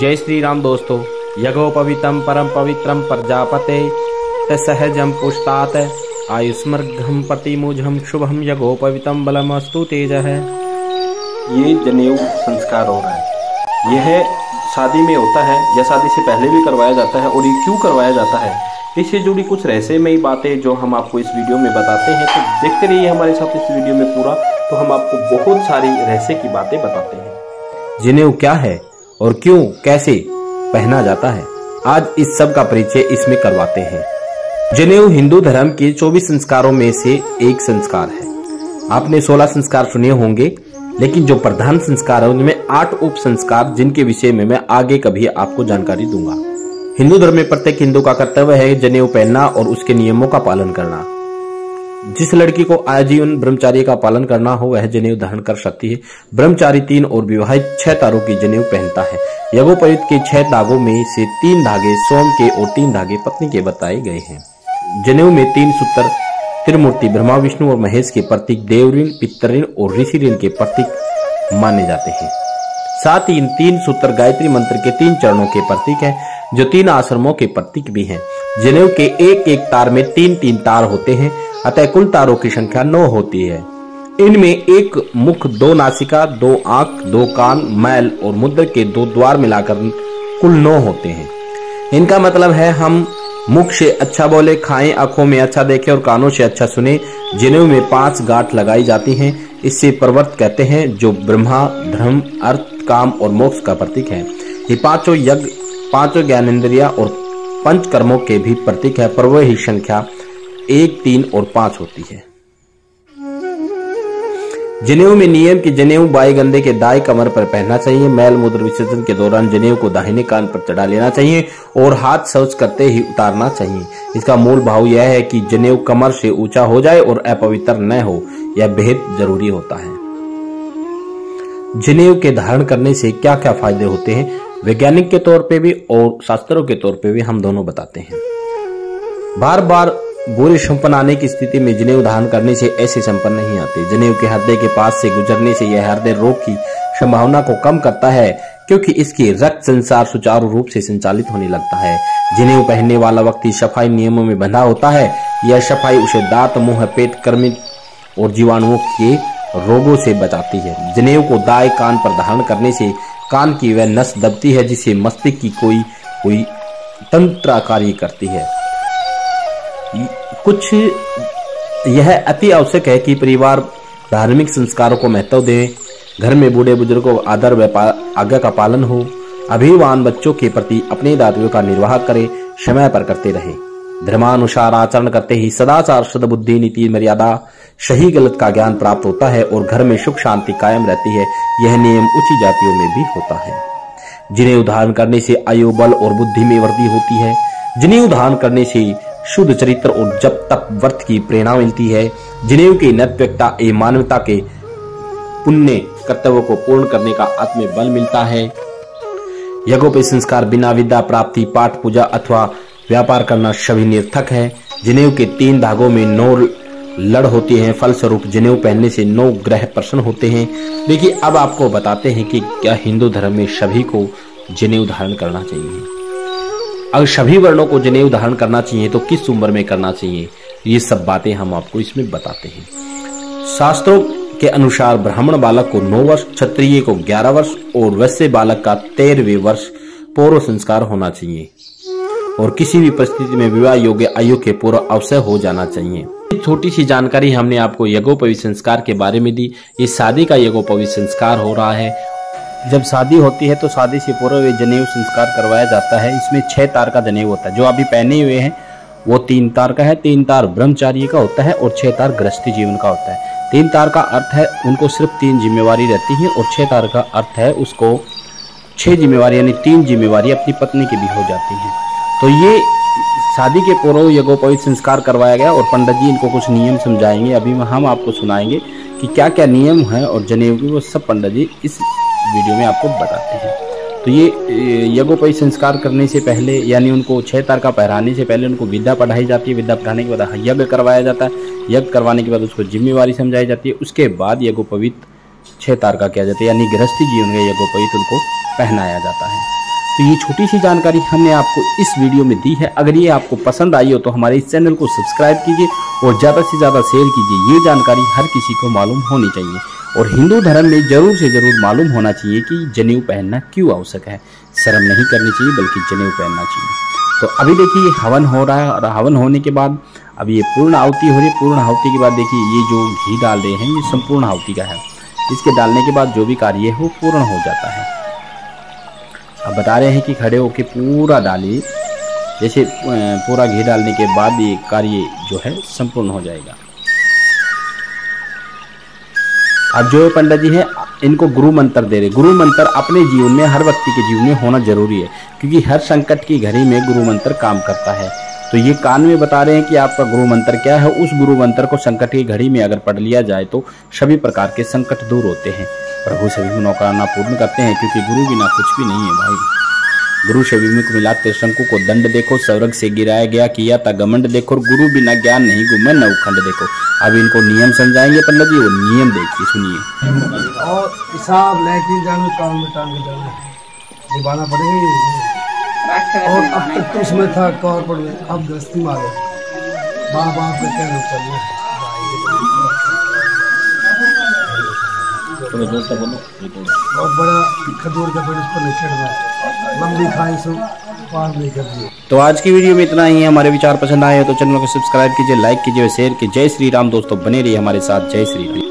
जय श्री राम दोस्तों यज्ञोपवितम परम पवित्रम प्रजापते सहजम पुष्तात आयुष्मर्घम प्रतिमुझम शुभम यज्ञोपवितम बलमस्तु तेज। है ये जनेऊ संस्कार हो रहा है यह शादी में होता है या शादी से पहले भी करवाया जाता है और ये क्यों करवाया जाता है? इससे जुड़ी कुछ रहस्यमयी बातें जो हम आपको इस वीडियो में बताते हैं तो देखते रहिए हमारे साथ इस वीडियो में पूरा तो हम आपको बहुत सारी रहस्य की बातें बताते हैं। जनेऊ क्या है? और क्यों, कैसे पहना जाता है। आज इस सब का परिचय इसमें करवाते हैं। जनेऊ हिंदू धर्म के 24 संस्कारों में से एक संस्कार है। आपने 16 संस्कार सुने होंगे, लेकिन जो प्रधान संस्कार है, उनमें आठ उप संस्कार जिनके विषय में मैं आगे कभी आपको जानकारी दूँगा। हिंदू धर्म में प्रत्येक हिंदू का कर्तव्य है जनेऊ पहनना और उसके नियमों का पालन करना। जिस लड़की को आजीवन ब्रह्मचार्य का पालन करना हो, वह जनेऊ धारण कर सकती है। ब्रह्मचारी तीन और विवाहित छह तारों की जनेऊ पहनता है। यज्ञोपयुक्त के छह धागों में से तीन धागे सोम के और तीन धागे पत्नी के बताए गए हैं। जनेऊ में तीन सूत्र, त्रिमूर्ति ब्रह्मा, विष्णु और महेश के प्रतीक, देवऋण पितृण और ऋषि ऋण के प्रतीक माने जाते हैं। साथ ही इन तीन सूत्र गायत्री मंत्र के तीन चरणों के प्रतीक है, जो तीन आश्रमों के प्रतीक भी हैं। जनेऊ के एक एक तार में तीन तीन तार होते हैं। अतः कुल तारों की संख्या नौ होती है। इनमें एक मुख, दो नासिका, दो आँख, दो कान, मैल और मुद्र के दो द्वार मिलाकर कुल नौ होते हैं। इनका मतलब है हम मुख से अच्छा बोले, खाएँ, आँखों में अच्छा देखें और कानों से अच्छा सुने जिनेऊ में पाँच गांठ लगाई जाती हैं। इससे पर्वत कहते हैं जो ब्रह्मा, धर्म, अर्थ, काम और मोक्ष का प्रतीक है। ये पाँचों यज्ञ, पाँचों ज्ञानेन्द्रिया और पंच कर्मों के भी प्रतीक है। पर वही संख्या एक, तीन और पाँच होती है। जनेऊ में नियम की जनेऊ बाई गंदे के दाएँ कमर पर पहनना चाहिए। मैल मूत्र विसर्जन के दौरान जनेऊ को दाहिने कान पर चढ़ा लेना चाहिए और हाथ शौच करते ही उतारना चाहिए। इसका मूल भाव यह है कि जनेऊ कमर से ऊँचा हो जाए और अपवित्र न हो, यह बेहद ज़रूरी होता है। जनेऊ के धारण करने से क्या क्या फ़ायदे होते हैं? वैज्ञानिक के तौर पे भी और शास्त्रों के तौर पे भी हम दोनों बताते हैं। बार बार बुरे संपन्न आने की स्थिति में जनेऊ धारण करने से ऐसे संपन्न नहीं आते। जनेऊ के हृदय के पास से गुजरने से यह हृदय रोग की संभावना को कम करता है, क्योंकि इसकी रक्त संसार सुचारू रूप से संचालित होने लगता है। जनेऊ पहनने वाला व्यक्ति सफ़ाई नियमों में बंधा होता है। यह सफ़ाई उसे दांत, मुँह, पेट कर्मित और जीवाणुओं के रोगों से बचाती है। जनेऊ को दाएँ कान पर धारण करने से कान की वह नस दबती है जिसे मस्तिष्क की कोई कोई तंत्र कार्य करती है। कुछ यह अति आवश्यक है कि परिवार धार्मिक संस्कारों को महत्व दे, घर में बूढ़े बुज़ुर्गों को आदर व आज्ञा का पालन हो, अभिवान बच्चों के प्रति अपने दायित्वों का निर्वाह करे, समय पर करते रहे। धर्मानुसार आचरण करते ही सदाचार शुद्ध बुद्धि नीति, मर्यादा, सही गलत का ज्ञान प्राप्त होता है और घर में सुख, शांति कायम रहती है, यह नियम उच्च जातियों में भी होता है। जिन्हें उदाहरण करने से आयु, बल और बुद्धि में वृद्धि होती है, जिन्हें उदाहरण करने से शुद्ध चरित्र और जब तक वर्थ की प्रेरणा मिलती है जिन्हें की नैतिकता एवं मानवता के पुण्य कर्तव्य को पूर्ण करने का आत्म बल मिलता है। यज्ञोपय संस्कार बिना विद्या प्राप्ति, पाठ पूजा अथवा व्यापार करना सभी निर्थक है। जनेऊ के तीन धागों में नौ लड़ होती हैं। फलस्वरूप जनेऊ पहनने से नौ ग्रह प्रसन्न होते हैं। देखिए, अब आपको बताते हैं कि क्या हिंदू धर्म में सभी को जनेऊ धारण करना चाहिए। अगर सभी वर्णों को जनेऊ धारण करना चाहिए तो किस उम्र में करना चाहिए? ये सब बातें हम आपको इसमें बताते हैं। शास्त्रों के अनुसार ब्राह्मण बालक को नौ वर्ष, क्षत्रिय को ग्यारह वर्ष और वैश्य बालक का तेरहवे वर्ष पूर्व संस्कार होना चाहिए। और किसी भी परिस्थिति में विवाह योग्य आयु के पूर्व अवसर हो जाना चाहिए। छोटी सी जानकारी हमने आपको यज्ञोपवी संस्कार के बारे में दी। ये शादी का यज्ञोपवी संस्कार हो रहा है। जब शादी होती है तो शादी से पूर्व ये जनेऊ संस्कार करवाया जाता है। इसमें छह तार का जनेऊ होता है। जो अभी पहने हुए हैं, वो तीन तार का है। तीन तार ब्रह्मचार्य का होता है और छह तार गृहस्थी जीवन का होता है। तीन तार का अर्थ है, उनको सिर्फ़ तीन जिम्मेवारी रहती है और छह तार का अर्थ है, उसको छह जिम्मेवारी यानी तीन जिम्मेवारी अपनी पत्नी की भी हो जाती है। तो ये शादी के पूर्व यज्ञोपवित संस्कार करवाया गया और पंडित जी इनको कुछ नियम समझाएँगे। अभी हम आपको सुनाएँगे कि क्या क्या नियम है और जनेऊ की वो सब पंडित जी इस वीडियो में आपको बताते हैं। तो ये यज्ञोपय संस्कार करने से पहले, यानी उनको छह तार का पहराने से पहले उनको विद्या पढ़ाई जाती है। विद्या पढ़ाने के बाद यज्ञ करवाया जाता है। यज्ञ करवाने के बाद उसको जिम्मेवारी समझाई जाती है। उसके बाद यज्ञोपवित छह तार का किया जाता है। यानी गृहस्थी जीवन का यज्ञोपवित उनको पहनाया जाता है। तो ये छोटी सी जानकारी हमने आपको इस वीडियो में दी है। अगर ये आपको पसंद आई हो तो हमारे इस चैनल को सब्सक्राइब कीजिए और ज़्यादा से ज़्यादा शेयर कीजिए। ये जानकारी हर किसी को मालूम होनी चाहिए। और हिंदू धर्म में ज़रूर से ज़रूर मालूम होना चाहिए कि जनेऊ पहनना क्यों आवश्यक है। शर्म नहीं करनी चाहिए, बल्कि जनेऊ पहनना चाहिए। तो अभी देखिए हवन हो रहा है और हवन होने के बाद, अब ये पूर्ण आहुति हो रही है। पूर्ण आहुति के बाद देखिए, ये जो घी डाल रहे हैं, ये संपूर्ण आहुति का है। इसके डालने के बाद जो भी कार्य है, वो पूर्ण हो जाता है। अब बता रहे हैं कि खड़े होके पूरा डालिए। जैसे पूरा घी डालने के बाद ये कार्य जो है, संपूर्ण हो जाएगा। अब जो पंडित जी हैं, इनको गुरु मंत्र दे रहे गुरु मंत्र अपने जीवन में, हर व्यक्ति के जीवन में होना ज़रूरी है, क्योंकि हर संकट की घड़ी में गुरु मंत्र काम करता है। तो ये कान में बता रहे हैं कि आपका गुरु मंत्र क्या है। उस गुरु मंत्र को संकट की घड़ी में अगर पढ़ लिया जाए तो सभी प्रकार के संकट दूर होते हैं। प्रभु सभी मनोकामना पूर्ण करते हैं, क्योंकि गुरु बिना कुछ भी नहीं है भाई। गुरु शबी में मिला त्रिशंकु को दंड देखो स्वर्ग से गिराया गया किया था गमंड देखो गुरु बिना ज्ञान नहीं घूमे नवखंड देखो। अब इनको नियम समझाएँगे पंडित जी वो नियम देखिए सुनिए। और हिसाब लेके जाने काम में टांग जाना। निभाना पड़ेगा और अब तक तो उसमें था कौर पड़ अब गस्ती मारे। बाप बाप के कहने चलना बहुत बड़ा खजूर का पेड़ उस पर नहीं है लंबी खाई से पार नहीं कर तो आज की वीडियो में इतना ही। है हमारे विचार पसंद आए तो चैनल को सब्सक्राइब कीजिए लाइक कीजिए शेयर कीजिए। जय श्री राम दोस्तों बने रहिए हमारे साथ। जय श्री राम।